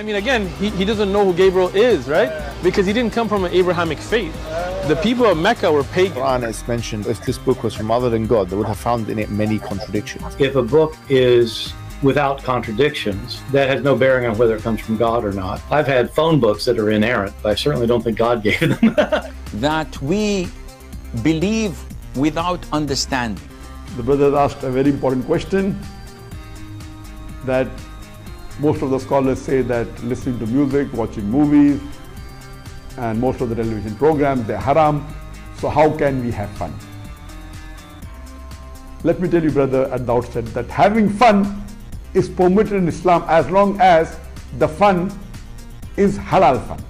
I mean, again, he, he doesn't know who Gabriel is, right? Because he didn't come from an Abrahamic faith. The people of Mecca were pagan. Quran is mentioned if this book was from other than God, they would have found in it many contradictions. If a book is without contradictions, that has no bearing on whether it comes from God or not. I've had phone books that are inerrant, but I certainly don't think God gave them. that we believe without understanding. The brother asked a very important question that most of the scholars say that listening to music, watching movies, and most of the television programs, they're haram. So how can we have fun? Let me tell you, brother, at the outset that having fun is permitted in Islam as long as the fun is halal fun.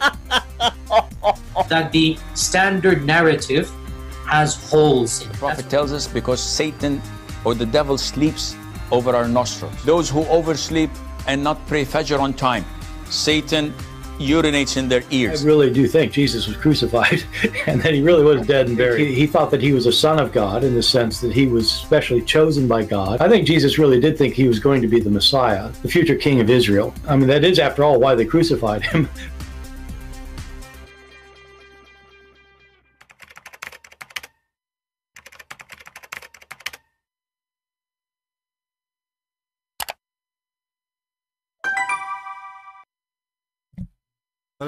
that the standard narrative has holes in it. The Prophet tells us because Satan or the devil sleeps over our nostrils. Those who oversleep and not pray Fajr on time, Satan urinates in their ears. I really do think Jesus was crucified and that he really was dead and buried. He, he, thought that he was a son of God in the sense that he was specially chosen by God. I think Jesus really did think he was going to be the Messiah, the future king of Israel. I mean, that is, after all, why they crucified him.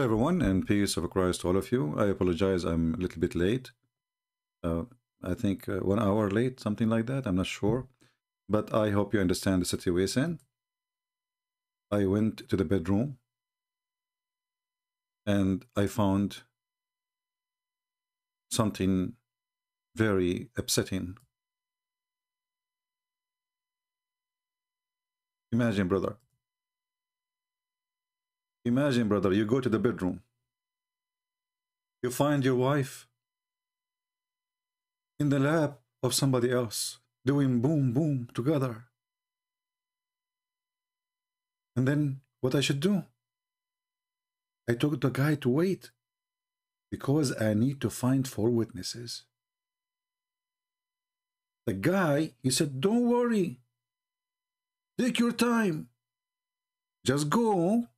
Everyone, and peace of Christ to all of you. I apologize, I'm a little bit late. Uh, I think uh, one hour late, something like that. I'm not sure. But I hope you understand the situation. I went to the bedroom and I found something very upsetting. Imagine, brother, Imagine, brother, you go to the bedroom. You find your wife in the lap of somebody else, doing boom, boom together. And then what I should do? I told the guy to wait because I need to find four witnesses. The guy, he said, don't worry. Take your time. Just go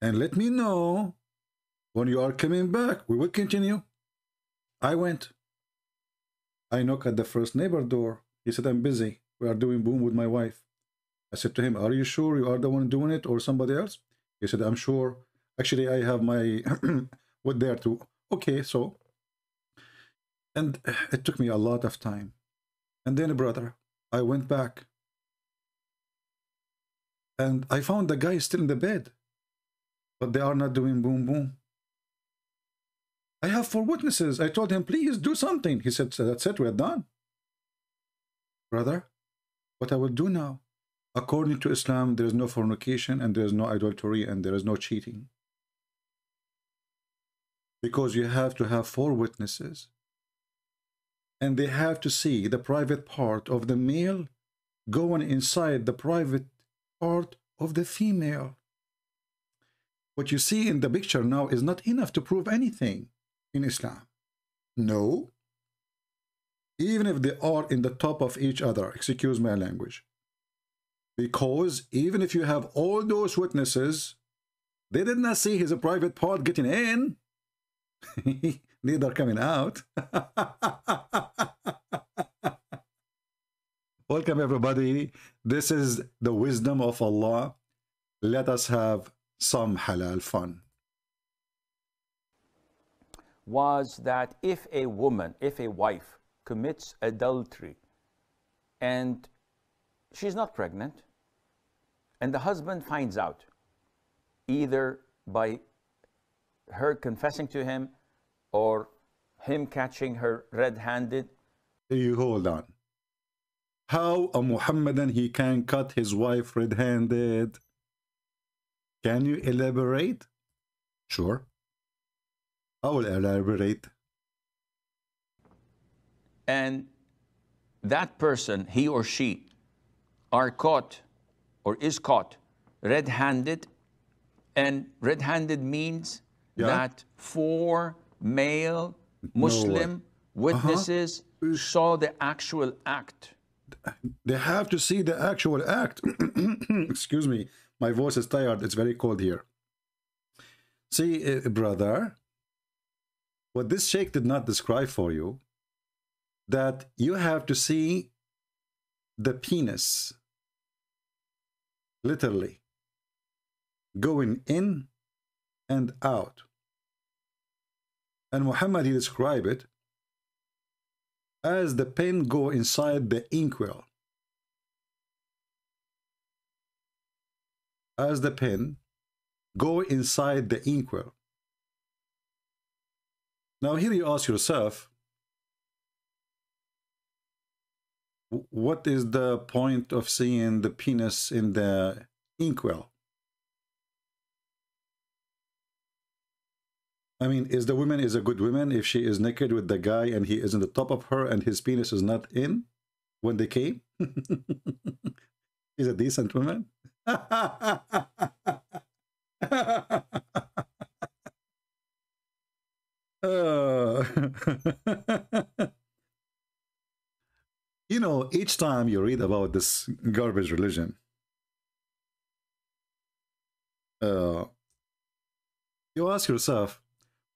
and let me know when you are coming back. We will continue. I went. I knock at the first neighbor door. He said, I'm busy. We are doing boom with my wife. I said to him, Are you sure you are the one doing it or somebody else? He said, I'm sure. Actually, I have my wood there too. Okay, so. And it took me a lot of time. And then, brother, I went back. And I found the guy still in the bed but they are not doing boom boom. I have four witnesses. I told him, please do something. He said, that's it, we're done. Brother, what I will do now, according to Islam, there is no fornication and there is no adultery and there is no cheating. Because you have to have four witnesses. And they have to see the private part of the male going inside the private part of the female. What you see in the picture now is not enough to prove anything in Islam. No. Even if they are in the top of each other, excuse my language. Because even if you have all those witnesses, they did not see his private part getting in, neither coming out. Welcome, everybody. This is the wisdom of Allah. Let us have some halal fun was that if a woman, if a wife commits adultery and she's not pregnant, and the husband finds out, either by her confessing to him or him catching her red handed. You hold on. How a Muhammadan he can cut his wife red handed? Can you elaborate? Sure. I will elaborate. And that person, he or she, are caught or is caught red handed. And red handed means yeah. that four male Muslim no uh-huh. witnesses uh -huh. saw the actual act. they have to see the actual act. Excuse me, my voice is tired. It's very cold here. See, uh, brother, what this sheikh did not describe for you, that you have to see the penis, literally, going in and out. And Muhammad, he described it as the pen go inside the inkwell. As the pen go inside the inkwell. Now here you ask yourself, what is the point of seeing the penis in the inkwell? I mean, is the woman is a good woman if she is naked with the guy and he is in the top of her and his penis is not in when they came? Is a decent woman. You know, each time you read about this garbage religion, uh, you ask yourself,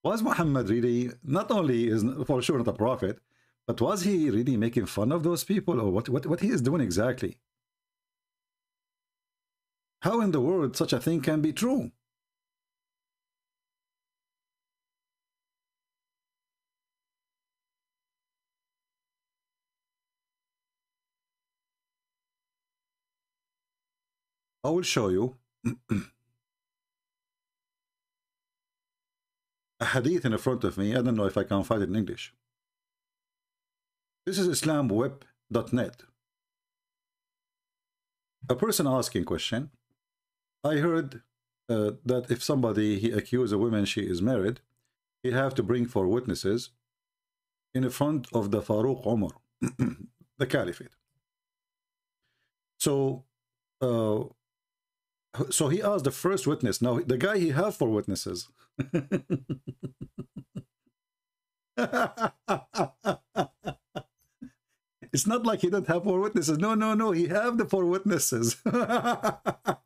was Muhammad really, not only is for sure not a prophet, but was he really making fun of those people or what, what, what he is doing exactly? How in the world such a thing can be true? I will show you a hadith in front of me. I don't know if I can find it in English. This is islamweb.net. A person asking question. I heard uh, that if somebody he accuse a woman she is married, he have to bring four witnesses in front of the Farouk Umar, the caliphate. So uh, so he asked the first witness. Now the guy he have four witnesses. it's not like he don't have four witnesses. No, no, no. He have the four witnesses.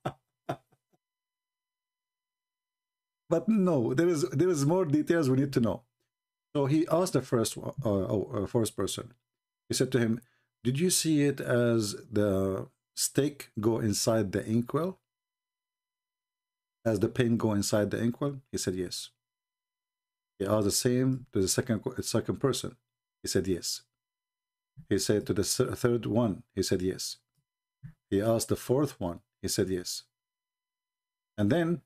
but no, there is there is more details we need to know. So he asked the first uh, oh, first person. He said to him, "Did you see it as the stake go inside the inkwell?" As the pin go inside the inkwell? He said yes. He asked the same to the second second person. He said yes. He said to the third one, he said yes. He asked the fourth one, he said yes. And then,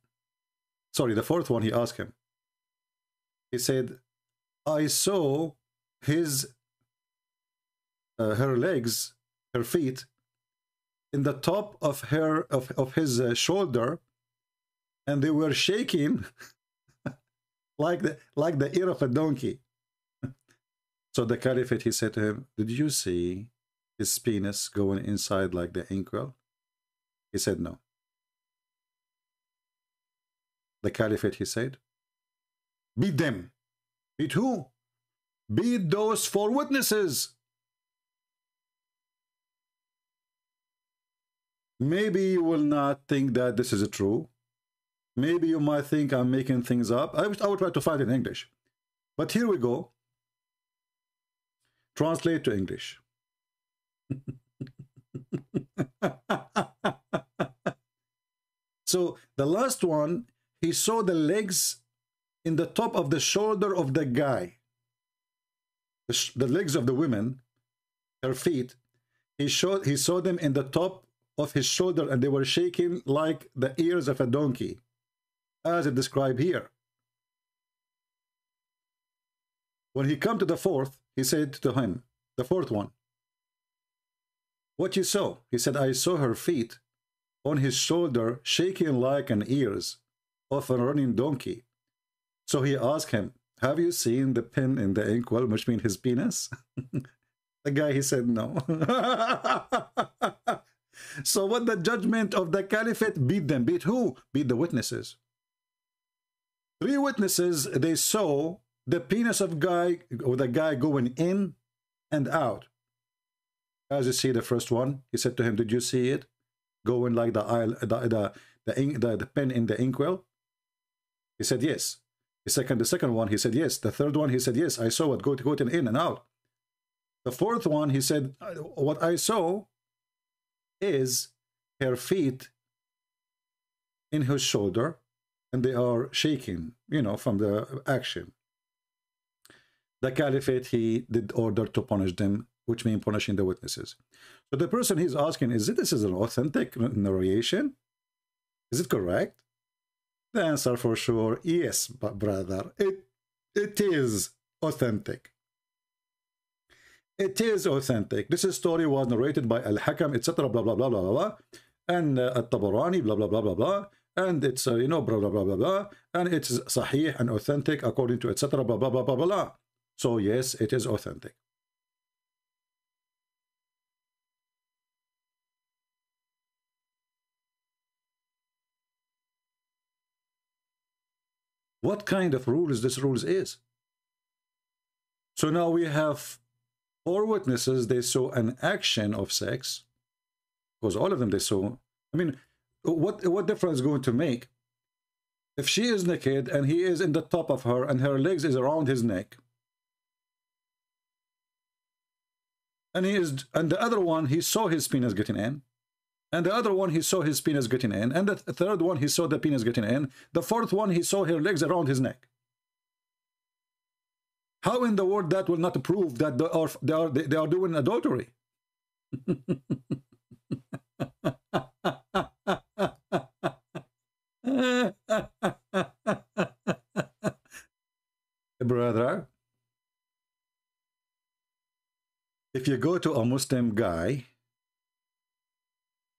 sorry, the fourth one, he asked him. He said, I saw his, uh, her legs, her feet, in the top of her, of, of his uh, shoulder, and they were shaking like the like the ear of a donkey. so the caliphate he said to him, Did you see his penis going inside like the inkwell? He said no. The caliphate he said, Beat them. Beat who? Beat those four witnesses. Maybe you will not think that this is true. Maybe you might think I'm making things up. I, I will try to find it in English. But here we go. Translate to English. so the last one, he saw the legs in the top of the shoulder of the guy. The, the legs of the women, her feet, he, showed, he saw them in the top of his shoulder and they were shaking like the ears of a donkey as it described here. When he come to the fourth, he said to him, the fourth one, What you saw? He said, I saw her feet on his shoulder shaking like an ears of a running donkey. So he asked him, Have you seen the pin in the inkwell, which means his penis? the guy, he said, No. so what the judgment of the caliphate beat them? Beat who? Beat the witnesses. Three witnesses, they saw the penis of guy, or the guy going in and out. As you see the first one, he said to him, Did you see it? Going like the the the the, the, the pen in the inkwell? He said, Yes. The second, the second one, he said, Yes. The third one, he said, Yes, I saw what go to going in and out. The fourth one, he said, uh, What I saw is her feet in his shoulder and they are shaking, you know, from the action. The caliphate, he did order to punish them, which means punishing the witnesses. So the person he's asking, is it this is an authentic narration? Is it correct? The answer for sure, yes, brother, it it is authentic. It is authentic. This story was narrated by Al-Hakim, etc., blah, blah, blah, blah, blah, and uh, At-Tabarani, blah, blah, blah, blah, blah, and it's, uh, you know, blah, blah, blah, blah, blah, and it's sahih and authentic according to etc., blah, blah, blah, blah, blah. So yes, it is authentic. What kind of rules this rules is? So now we have four witnesses, they saw an action of sex, because all of them they saw. I mean, what what difference going to make if she is naked and he is in the top of her and her legs is around his neck? And he is, and the other one, he saw his penis getting in. And the other one, he saw his penis getting in. And the third one, he saw the penis getting in. The fourth one, he saw her legs around his neck. How in the world that will not prove that they are they are they are doing adultery? Brother, if you go to a Muslim guy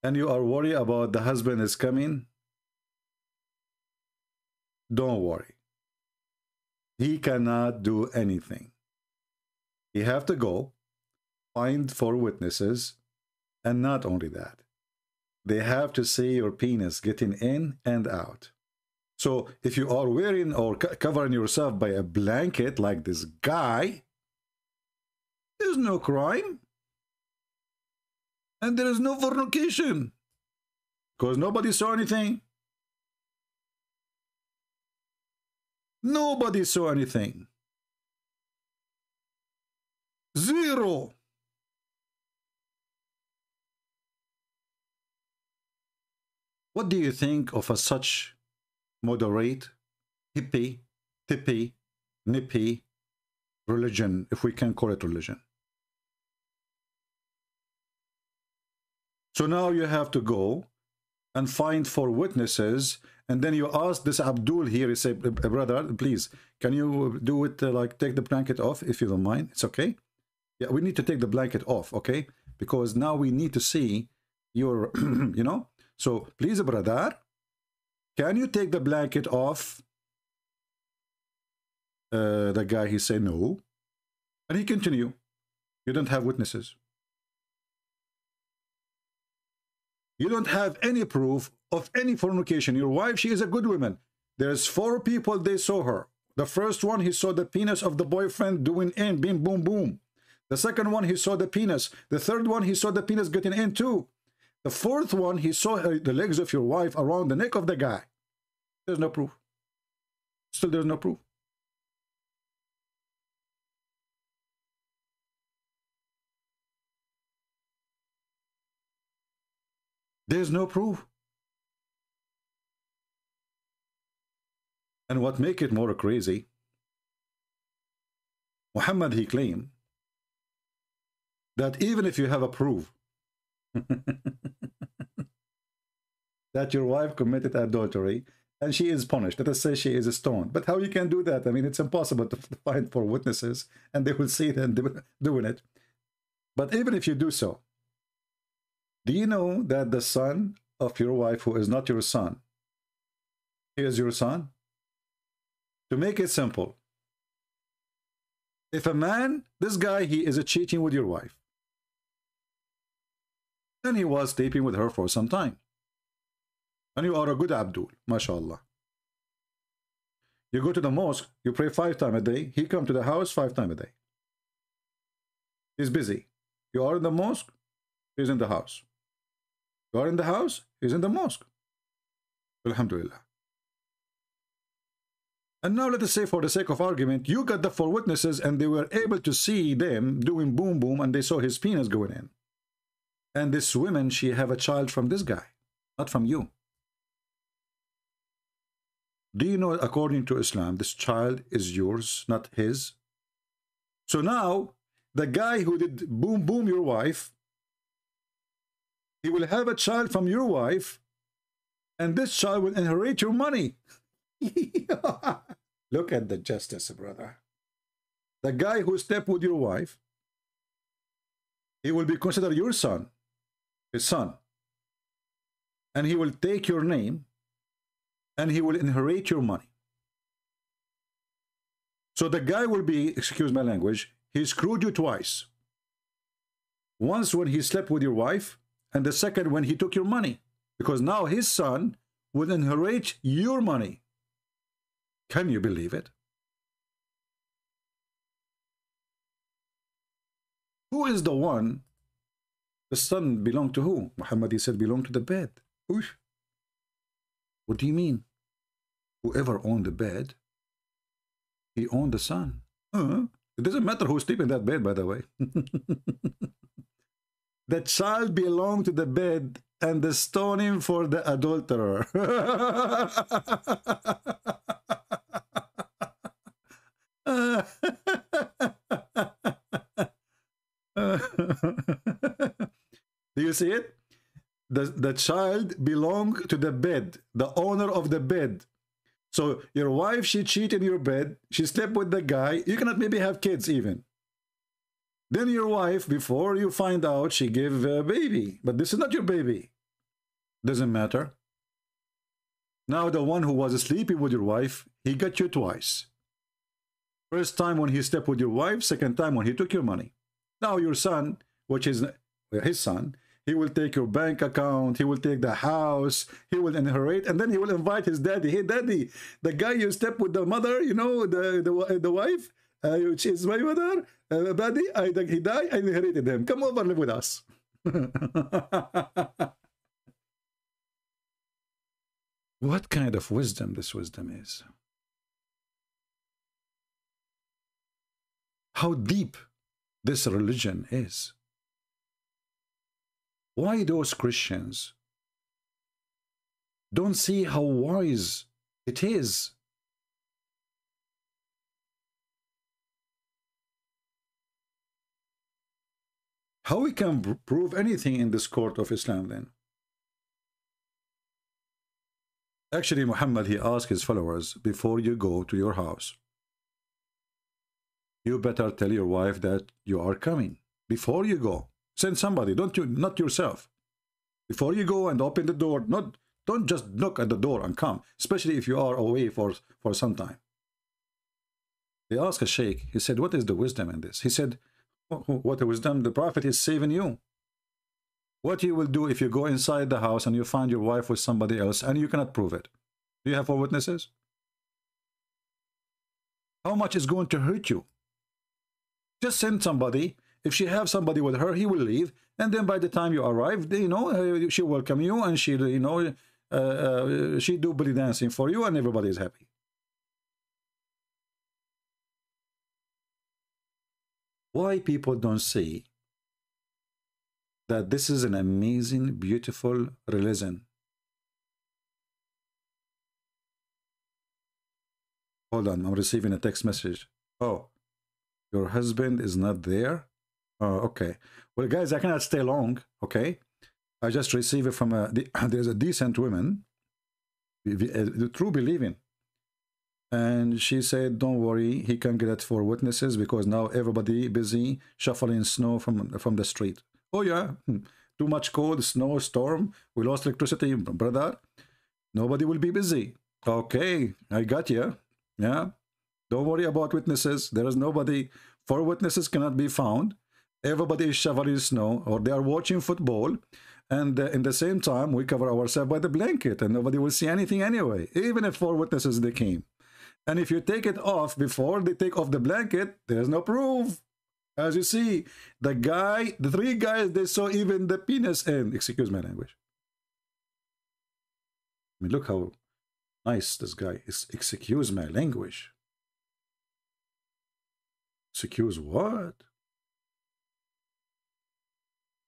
and you are worried about the husband is coming, don't worry. He cannot do anything. You have to go, find four witnesses, and not only that, they have to see your penis getting in and out. So if you are wearing or covering yourself by a blanket like this guy, there's no crime. And there is no fornication. Because nobody saw anything. Nobody saw anything. Zero. What do you think of a such moderate, hippie, tippy, nippy religion, if we can call it religion? So now you have to go and find four witnesses and then you ask this Abdul here, you say, brother, please, can you do it uh, like take the blanket off if you don't mind? It's okay. Yeah, we need to take the blanket off, okay? Because now we need to see your, you know. So please, brother, can you take the blanket off? Uh, the guy, he say no. And he continue. You don't have witnesses. You don't have any proof of any fornication. Your wife, she is a good woman. There's four people, they saw her. The first one, he saw the penis of the boyfriend doing in, bim, boom, boom. The second one, he saw the penis. The third one, he saw the penis getting in too. The fourth one, he saw uh, the legs of your wife around the neck of the guy. There's no proof. Still, there's no proof. There's no proof. And what make it more crazy, Muhammad, he claimed that even if you have a proof that your wife committed adultery and she is punished, let us say she is stoned. But how you can do that? I mean, it's impossible to find four witnesses and they will see them doing it. But even if you do so, do you know that the son of your wife who is not your son he is your son? To make it simple, if a man, this guy, he is cheating with your wife, and he was sleeping with her for some time, and you are a good Abdul, mashallah. You go to the mosque, you pray five times a day, he come to the house five times a day. He's busy. You are in the mosque, he's in the house. Are in the house, he's in the mosque. Alhamdulillah. And now let us say for the sake of argument, you got the four witnesses and they were able to see them doing boom boom and they saw his penis going in. And this woman, she have a child from this guy, not from you. Do you know, according to Islam, this child is yours, not his? So now, the guy who did boom boom your wife, he will have a child from your wife, and this child will inherit your money. Look at the justice, brother. The guy who slept with your wife, he will be considered your son, his son. And he will take your name and he will inherit your money. So the guy will be, excuse my language, he screwed you twice. Once when he slept with your wife, and the second when he took your money. Because now his son will inherit your money. Can you believe it? Who is the one? The son belonged to who? Muhammad he said belonged to the bed. Oosh. What do you mean? Whoever owned the bed, he owned the son. Uh -huh. It doesn't matter who sleep in that bed, by the way. the child belonged to the bed and the stoning for the adulterer. Do you see it? The, the child belonged to the bed, the owner of the bed. So your wife, she cheated in your bed, she slept with the guy, you cannot maybe have kids even. Then your wife, before you find out, she gave a baby. But this is not your baby. Doesn't matter. Now the one who was sleeping with your wife, he got you twice. First time when he slept with your wife, second time when he took your money. Now your son, which is his son, he will take your bank account, he will take the house, he will inherit, and then he will invite his daddy. Hey, daddy, the guy you slept with the mother, you know, the the, the wife, uh, which is my mother, daddy, I, he died, I inherited him. Come over, live with us. what kind of wisdom this wisdom is? How deep this religion is. Why those Christians don't see how wise it is? How we can prove anything in this court of Islam then? Actually, Muhammad, he asked his followers, before you go to your house, you better tell your wife that you are coming before you go. Send somebody, don't you, not yourself. Before you go and open the door, not don't just knock at the door and come, especially if you are away for, for some time. They asked a sheikh, he said, what is the wisdom in this? He said, what the wisdom? The prophet is saving you. What you will do if you go inside the house and you find your wife with somebody else and you cannot prove it? Do you have four witnesses? How much is going to hurt you? Just send somebody. If she have somebody with her, he will leave. And then by the time you arrive, you know, uh, she welcome you and she, you know, uh, uh, she do belly dancing for you and everybody is happy. Why people don't see that this is an amazing, beautiful religion. Hold on, I'm receiving a text message. Oh, your husband is not there? Oh, okay. Well, guys, I cannot stay long, okay? I just received it from a, there's a decent woman, a uh, true believing. And she said, don't worry, he can get it for witnesses because now everybody busy shuffling snow from, from the street. Oh, yeah, hmm. too much cold, snow, storm, we lost electricity, brother. Nobody will be busy. Okay, I got you. Yeah, don't worry about witnesses. There is nobody. Four witnesses cannot be found. Everybody is shoveling snow or they are watching football. And uh, in the same time, we cover ourselves by the blanket and nobody will see anything anyway, even if four witnesses they came. And if you take it off before they take off the blanket, there's no proof. As you see, the guy, the three guys, they saw even the penis end. Excuse my language. I mean, look how nice this guy is. Excuse my language. Excuse what?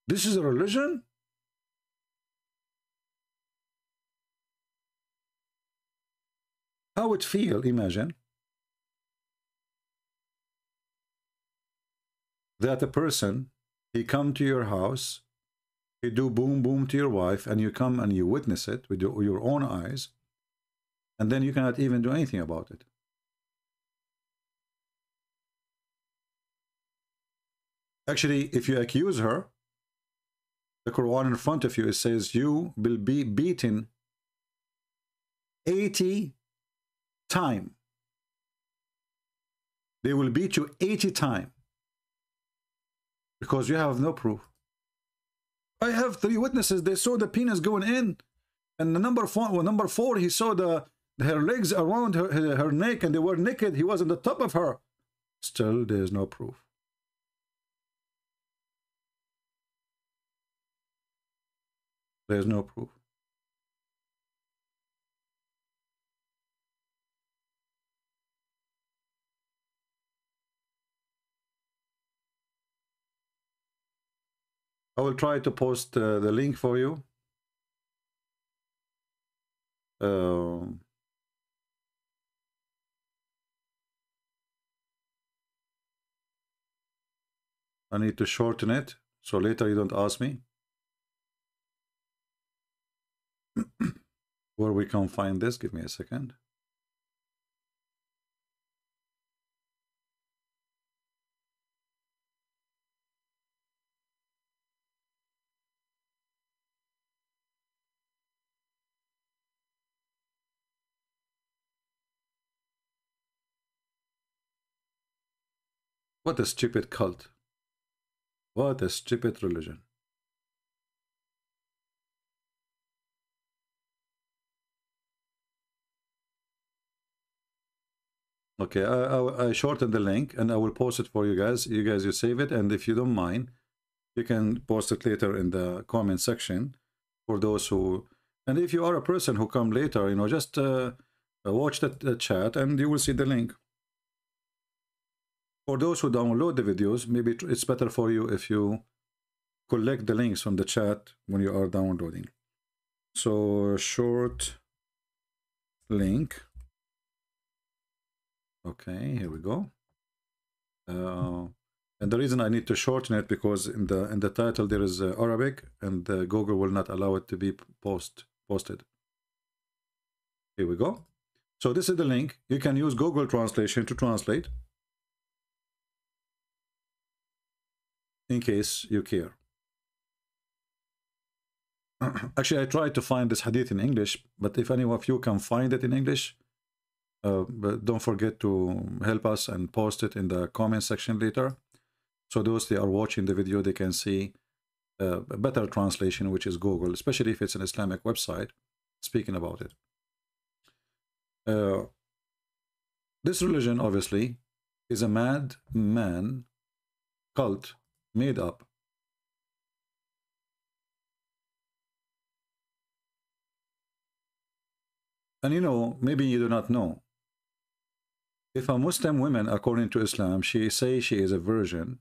This is a religion? How it feel, imagine, that a person, he come to your house, he do boom boom to your wife, and you come and you witness it with your, own eyes, and then you cannot even do anything about it. Actually, if you accuse her, the Quran in front of you, it says you will be beaten 80 time. They will beat you 80 time because you have no proof. I have three witnesses. They saw the penis going in, and the number four, well, number four, he saw the her legs around her, her, neck, and they were naked. He was on the top of her. Still, there is no proof. There's no proof. I will try to post uh, the link for you. Uh, I need to shorten it, so later you don't ask me. Where we can find this, give me a second. What a stupid cult. What a stupid religion. Okay, I, I, I shortened the link and I will post it for you guys. You guys, you save it. And if you don't mind, you can post it later in the comment section for those who... And if you are a person who come later, you know, just uh, watch the, the chat and you will see the link. For those who download the videos, maybe it's better for you if you collect the links from the chat when you are downloading. So short link. Okay, here we go. Uh, and the reason I need to shorten it because in the in the title there is uh, Arabic and uh, Google will not allow it to be post posted. Here we go. So this is the link. You can use Google Translation to translate. In case you care. Actually, I tried to find this hadith in English, but if any of you can find it in English, uh, don't forget to help us and post it in the comment section later. So those that are watching the video, they can see uh, a better translation, which is Google, especially if it's an Islamic website speaking about it. Uh, this religion, obviously, is a mad man cult made up. And you know, maybe you do not know. If a Muslim woman, according to Islam, she say she is a virgin,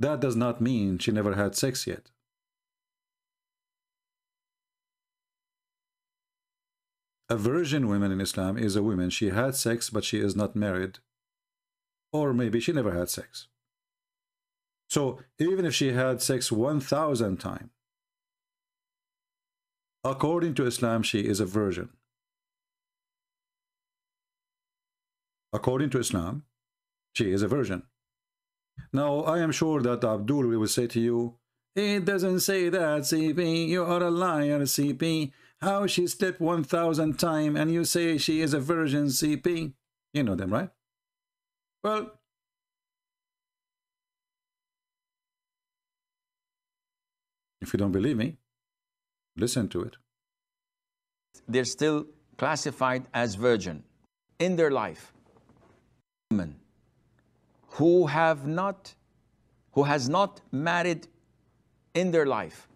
that does not mean she never had sex yet. A virgin woman in Islam is a woman, she had sex, but she is not married or maybe she never had sex. So even if she had sex 1,000 times, according to Islam, she is a virgin. According to Islam, she is a virgin. Now, I am sure that Abdul will say to you, it doesn't say that, CP. You are a liar, CP. How she slept 1,000 times and you say she is a virgin, CP? You know them, right? Well, if you don't believe me, listen to it. They're still classified as virgin in their life. Women who have not who has not married in their life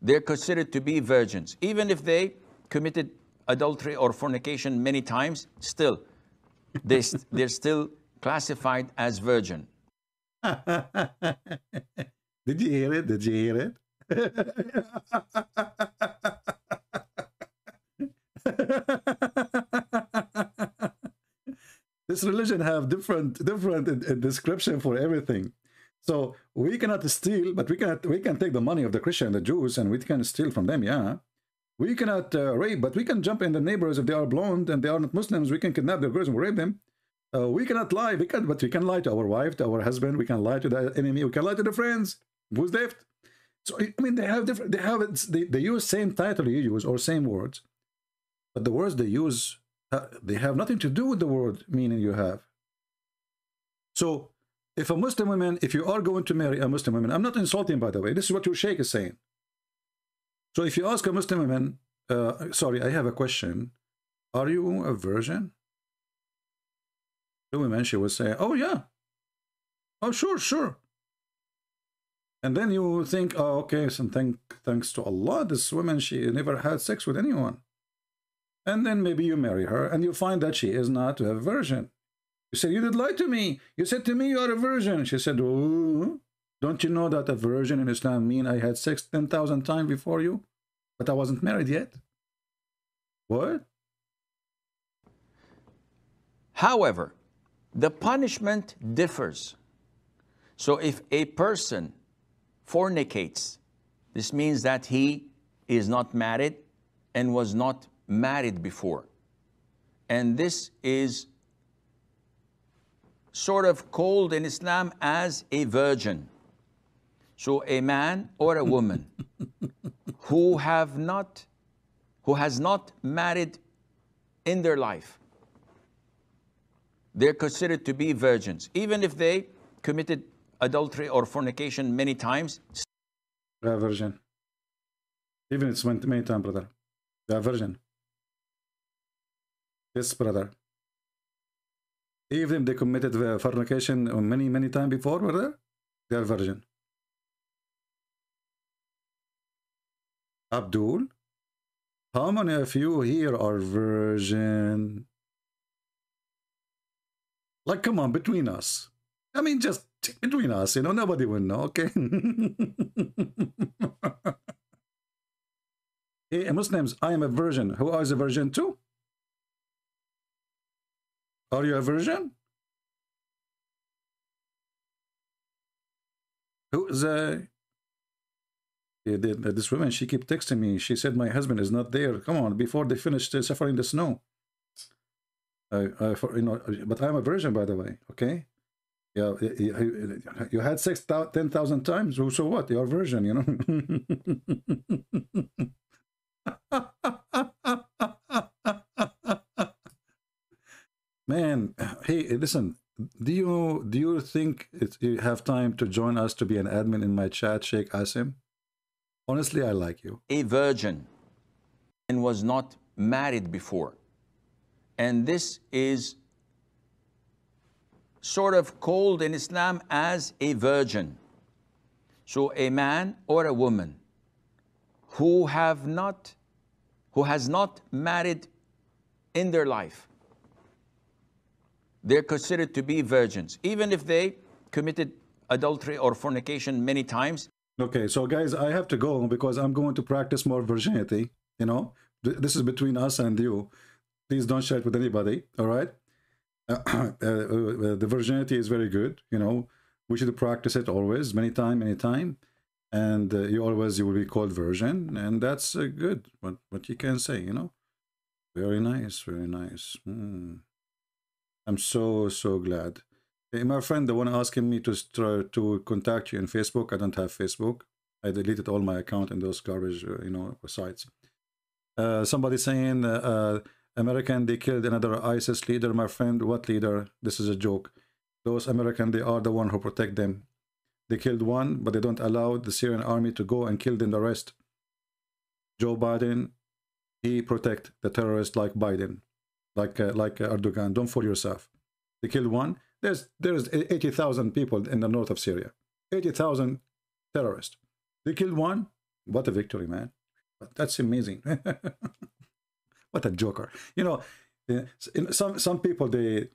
they're considered to be virgins even if they committed adultery or fornication many times still they, they're still classified as virgin Did you hear it? Did you hear it? this religion have different different uh, description for everything. So we cannot steal, but we can we can take the money of the Christian, the Jews, and we can steal from them. Yeah, we cannot uh, rape, but we can jump in the neighbors if they are blonde and they are not Muslims. We can kidnap their girls and rape them. Uh, we cannot lie, we can, but we can lie to our wife, to our husband. We can lie to the enemy. We can lie to the friends. Who's left? So I mean, they have different. They have they, they use same title you use or same words, but the words they use uh, they have nothing to do with the word meaning you have. So if a Muslim woman, if you are going to marry a Muslim woman, I'm not insulting by the way. This is what your sheikh is saying. So if you ask a Muslim woman, uh, sorry, I have a question. Are you a virgin? The woman, she will say, oh yeah. Oh, sure, sure. And then you think, oh, okay, so thank, thanks to Allah, this woman, she never had sex with anyone. And then maybe you marry her and you find that she is not a virgin. You said, you did lie to me. You said to me you are a virgin. She said, oh, don't you know that a virgin in Islam mean I had sex 10,000 times before you, but I wasn't married yet? What? However, the punishment differs. So if a person fornicates, this means that he is not married and was not married before. And this is sort of called in Islam as a virgin. So a man or a woman who have not who has not married in their life they're considered to be virgins even if they committed adultery or fornication many times they are virgin even it's many times brother they are virgin Yes, brother. Even if they committed uh, fornication uh, many, many times before, brother, they are virgin. Abdul, how many of you here are virgin? Like, come on, between us. I mean, just between us, you know, nobody will know, okay? hey, Muslims, I am a virgin. Who is a virgin too? Are you a virgin? Who is a... This woman, she kept texting me. She said, my husband is not there. Come on, before they finished uh, suffering the snow. Uh, uh, for, you know, but I'm a virgin, by the way, okay? Yeah, you, you had sex 10,000 times. So what? You're a virgin, you know? Man, hey, listen. Do you do you think you have time to join us to be an admin in my chat, Sheikh Asim? Honestly, I like you. A virgin and was not married before. And this is sort of called in Islam as a virgin. So a man or a woman who have not who has not married in their life they're considered to be virgins, even if they committed adultery or fornication many times. Okay, so guys, I have to go because I'm going to practice more virginity. You know, this is between us and you. Please don't share it with anybody. All right. Uh, uh, the virginity is very good. You know, we should practice it always, many time, many time, and uh, you always you will be called virgin, and that's uh, good. What what you can say, you know, very nice, very nice. Mm. I'm so, so glad. My friend, the one asking me to to contact you in Facebook, I don't have Facebook. I deleted all my account in those garbage, uh, you know, sites. Uh, somebody saying, uh, uh, American, they killed another ISIS leader. My friend, what leader? This is a joke. Those American, they are the one who protect them. They killed one, but they don't allow the Syrian army to go and kill them the rest. Joe Biden, he protect the terrorists like Biden like uh, like uh, Erdogan. Don't fool yourself. They killed one. There's there's 80,000 people in the north of Syria. 80,000 terrorists. They killed one. What a victory, man. That's amazing. what a joker. You know, some some people they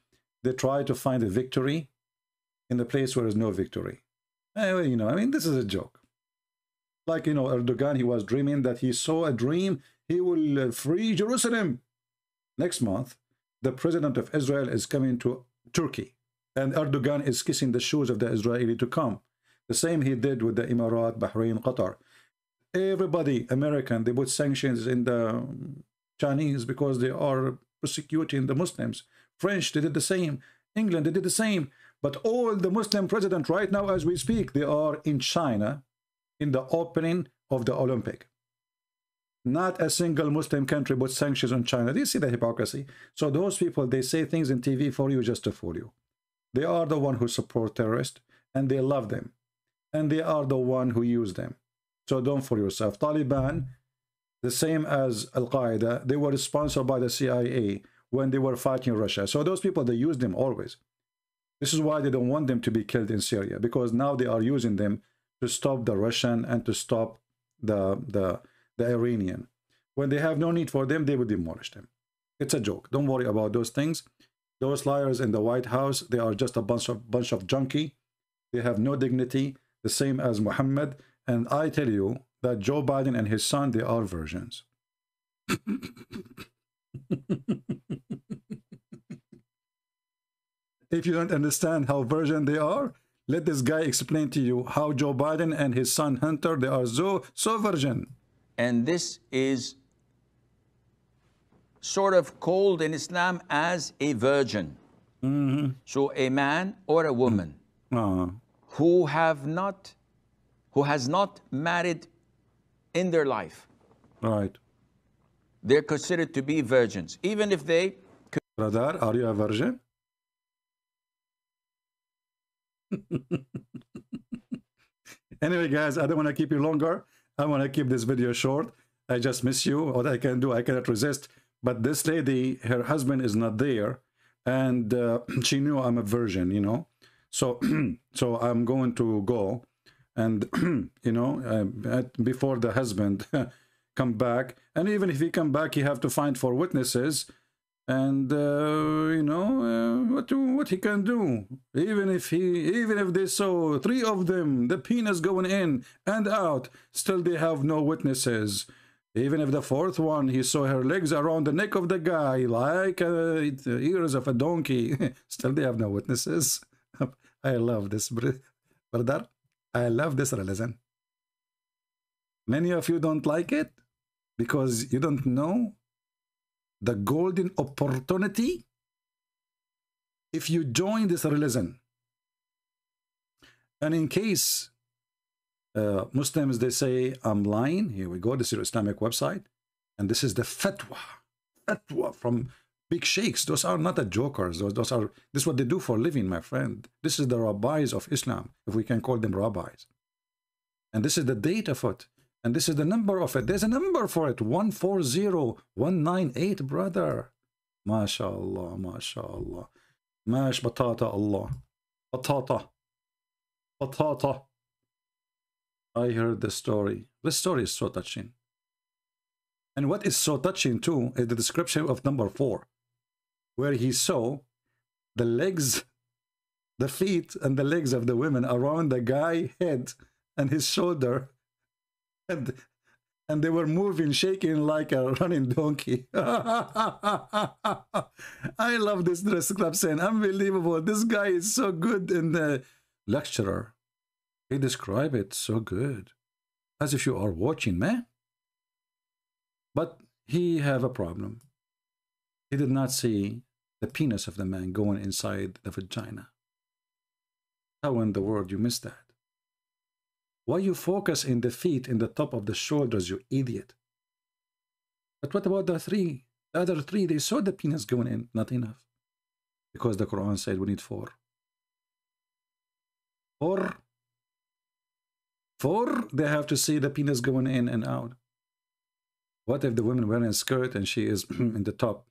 they try to find a victory in the place where there's no victory. Anyway, you know, I mean, this is a joke. Like, you know, Erdogan, he was dreaming that he saw a dream, he will uh, free Jerusalem. Next month, the president of Israel is coming to Turkey, and Erdogan is kissing the shoes of the Israeli to come. The same he did with the Emirat, Bahrain, Qatar. Everybody, American, they put sanctions in the Chinese because they are persecuting the Muslims. French, they did the same. England, they did the same. But all the Muslim president right now, as we speak, they are in China in the opening of the Olympic. Not a single Muslim country put sanctions on China. Do you see the hypocrisy? So those people, they say things in TV for you just to fool you. They are the one who support terrorists, and they love them. And they are the one who use them. So don't fool yourself. Taliban, the same as Al-Qaeda, they were sponsored by the CIA when they were fighting Russia. So those people, they use them always. This is why they don't want them to be killed in Syria, because now they are using them to stop the Russian and to stop the, the, the Iranian. When they have no need for them, they will demolish them. It's a joke. Don't worry about those things. Those liars in the White House, they are just a bunch of bunch of junkie. They have no dignity, the same as Muhammad. And I tell you that Joe Biden and his son, they are virgins. if you don't understand how virgin they are, let this guy explain to you how Joe Biden and his son Hunter, they are so, so virgin. And this is sort of called in Islam as a virgin. Mm-hmm. So a man or a woman Uh, who have not, who has not married in their life, right. they're considered to be virgins, even if they Radar, are you a virgin? anyway, guys, I don't want to keep you longer. I want to keep this video short. I just miss you. What I can do, I cannot resist. But this lady, her husband is not there, and uh, she knew I'm a virgin, you know. So, so I'm going to go, and you know, uh, before the husband come back, and even if he come back, he have to find four witnesses. And uh, you know uh, what what he can do? Even if he even if they saw three of them the penis going in and out still they have no witnesses even if the fourth one he saw her legs around the neck of the guy like uh, ears of a donkey. Still they have no witnesses. I love this brother. I love this religion many of you don't like it because you don't know the golden opportunity if you join this religion. And in case uh, Muslims, they say, I'm lying, here we go, this is Islamic website, and this is the fatwa, fatwa from big sheikhs. Those are not the jokers. Those, those are, this is what they do for living, my friend. This is the rabbis of Islam, if we can call them rabbis. And this is the date of it. And this is the number of it. There's a number for it. 140198, brother. MashaAllah, MashaAllah. Mash batata Allah. Batata. Batata. I heard the story. This story is so touching. And what is so touching too is the description of number four, where he saw the legs, the feet and the legs of the women around the guy head and his shoulder and, and they were moving, shaking like a running donkey. I love this dress club saying, unbelievable. This guy is so good in the lecturer. He described it so good, as if you are watching, man. But he have a problem. He did not see the penis of the man going inside the vagina. How in the world you miss that? Why you focus in the feet, in the top of the shoulders, you idiot? But what about the three? The other three, they saw the penis going in, not enough. Because the Quran said we need four. Four. Four, they have to see the penis going in and out. What if the woman wearing a skirt and she is in the top?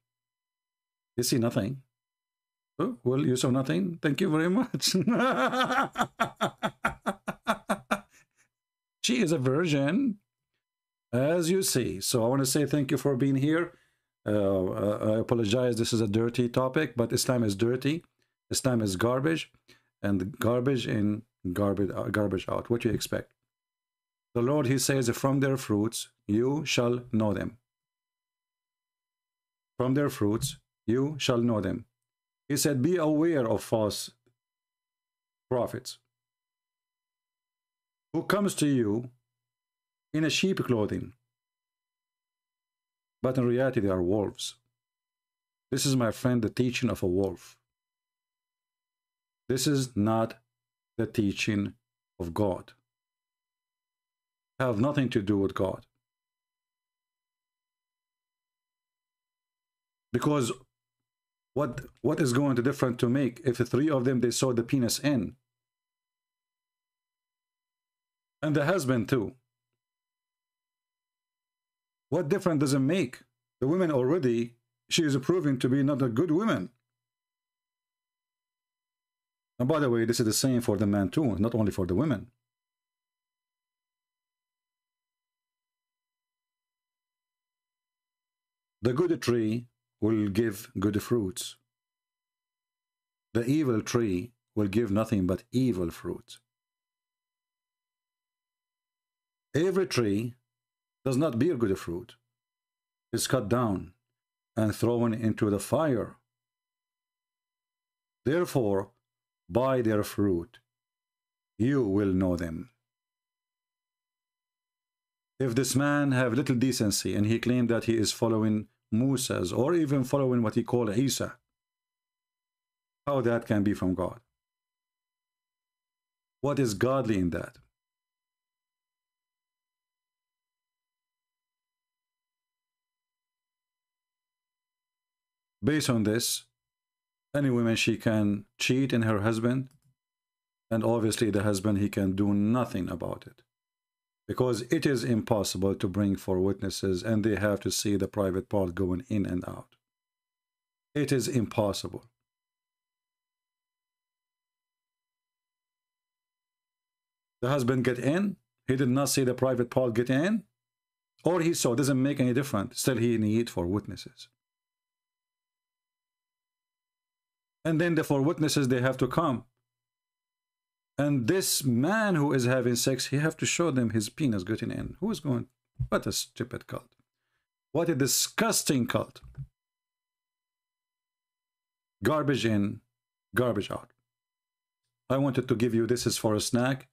You see nothing. Oh, well, you saw nothing. Thank you very much. she is a virgin, as you see. So I want to say thank you for being here. Uh, uh, I apologize. This is a dirty topic, but Islam is dirty. Islam is garbage, and garbage in, garbage, uh, garbage out. What do you expect? The Lord, He says, from their fruits you shall know them. From their fruits you shall know them. He said, Be aware of false prophets who comes to you in a sheep clothing, but in reality they are wolves. This is, my friend, the teaching of a wolf. This is not the teaching of God. Have nothing to do with God. Because what what is going to different to make if the three of them they saw the penis in? And the husband too. What difference does it make? The woman already she is proving to be not a good woman. And by the way this is the same for the man too not only for the women the good tree will give good fruits. The evil tree will give nothing but evil fruit. Every tree does not bear good fruit. It's cut down and thrown into the fire. Therefore, by their fruit, you will know them. If this man have little decency and he claimed that he is following Musa's, or even following what he called Isa. How that can be from God? What is godly in that? Based on this, any woman she can cheat in her husband, and obviously the husband he can do nothing about it because it is impossible to bring four witnesses and they have to see the private part going in and out. It is impossible. The husband get in, he did not see the private part get in, or he saw, doesn't make any difference. Still he need four witnesses. And then the four witnesses, they have to come and this man who is having sex, he have to show them his penis getting in. Who is going? What a stupid cult. What a disgusting cult. Garbage in, garbage out. I wanted to give you this is for a snack.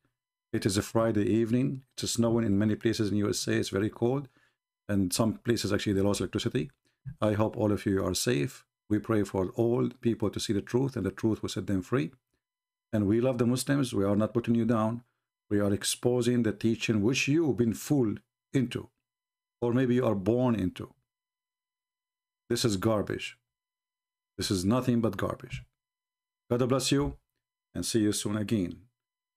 It is a Friday evening. It's snowing in many places in USA. It's very cold. And some places actually they lost electricity. I hope all of you are safe. We pray for all people to see the truth and the truth will set them free. And we love the Muslims. We are not putting you down. We are exposing the teaching which you've been fooled into, or maybe you are born into. This is garbage. This is nothing but garbage. God bless you and see you soon again.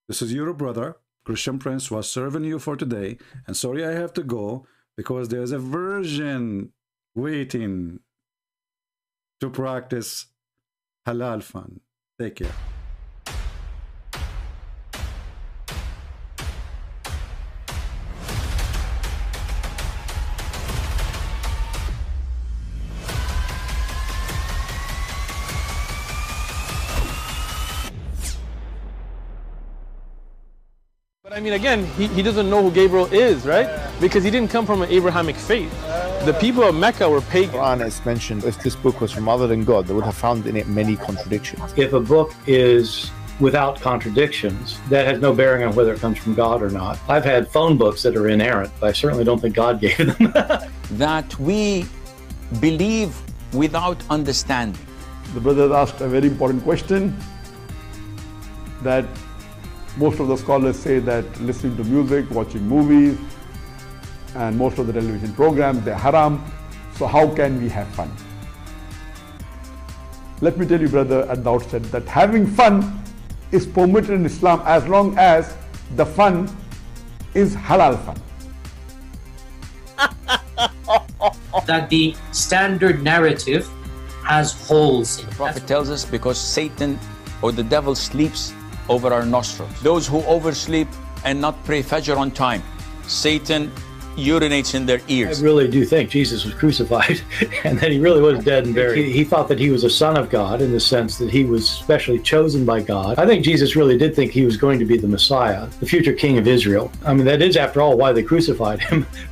This is your brother, Christian Prince, who was serving you for today. And sorry I have to go because there's a virgin waiting to practice halal fun. Take care. I mean, again, he, he doesn't know who Gabriel is, right? Because he didn't come from an Abrahamic faith. The people of Mecca were pagan. Quran is mentioned if this book was from other than God, they would have found in it many contradictions. If a book is without contradictions, that has no bearing on whether it comes from God or not. I've had phone books that are inerrant, but I certainly don't think God gave them. that we believe without understanding. The brother asked a very important question that most of the scholars say that listening to music, watching movies, and most of the television programs, they're haram. So how can we have fun? Let me tell you, brother, at the outset that having fun is permitted in Islam as long as the fun is halal fun. that the standard narrative has holes in it. The prophet tells us because Satan or the devil sleeps over our nostrils. Those who oversleep and not pray Fajr on time, Satan urinates in their ears. I really do think Jesus was crucified and that he really was dead and buried. He, he thought that he was a son of God in the sense that he was specially chosen by God. I think Jesus really did think he was going to be the Messiah, the future king of Israel. I mean, that is, after all, why they crucified him,